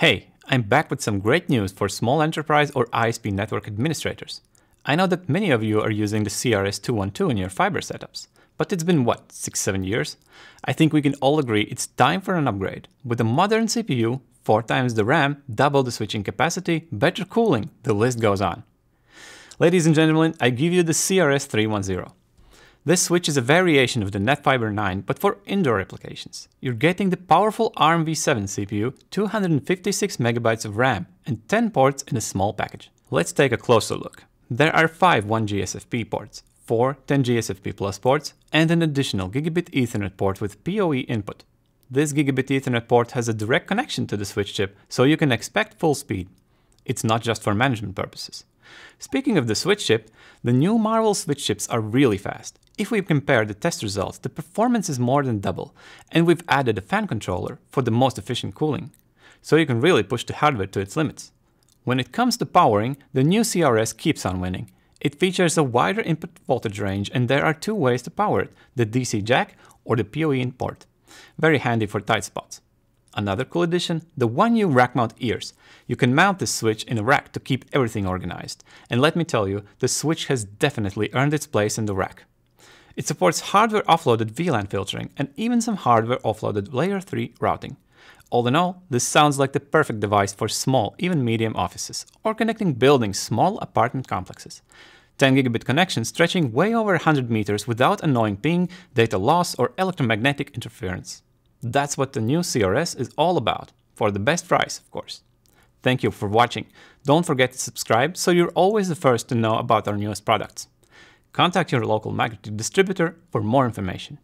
Hey, I'm back with some great news for small enterprise or ISP network administrators. I know that many of you are using the CRS212 in your fiber setups, but it's been what, 6-7 years? I think we can all agree it's time for an upgrade. With a modern CPU, 4 times the RAM, double the switching capacity, better cooling, the list goes on. Ladies and gentlemen, I give you the CRS310. This switch is a variation of the NetFiber 9, but for indoor applications. You're getting the powerful ARM v7 CPU, 256 megabytes of RAM, and 10 ports in a small package. Let's take a closer look. There are 5 1GSFP ports, 4 10GSFP Plus ports, and an additional Gigabit Ethernet port with PoE input. This Gigabit Ethernet port has a direct connection to the switch chip, so you can expect full speed. It's not just for management purposes. Speaking of the switch chip, the new Marvell switch chips are really fast. If we compare the test results, the performance is more than double, and we've added a fan controller for the most efficient cooling. So you can really push the hardware to its limits. When it comes to powering, the new CRS keeps on winning. It features a wider input voltage range and there are two ways to power it, the DC jack or the PoE in port. Very handy for tight spots. Another cool addition, the 1U rack mount ears. You can mount this switch in a rack to keep everything organized. And let me tell you, the switch has definitely earned its place in the rack. It supports hardware offloaded VLAN filtering and even some hardware offloaded layer 3 routing. All in all, this sounds like the perfect device for small, even medium offices, or connecting buildings, small apartment complexes. 10 gigabit connection stretching way over 100 meters without annoying ping, data loss, or electromagnetic interference. That's what the new CRS is all about, for the best price, of course. Thank you for watching. Don't forget to subscribe so you're always the first to know about our newest products. Contact your local MikroTik distributor for more information.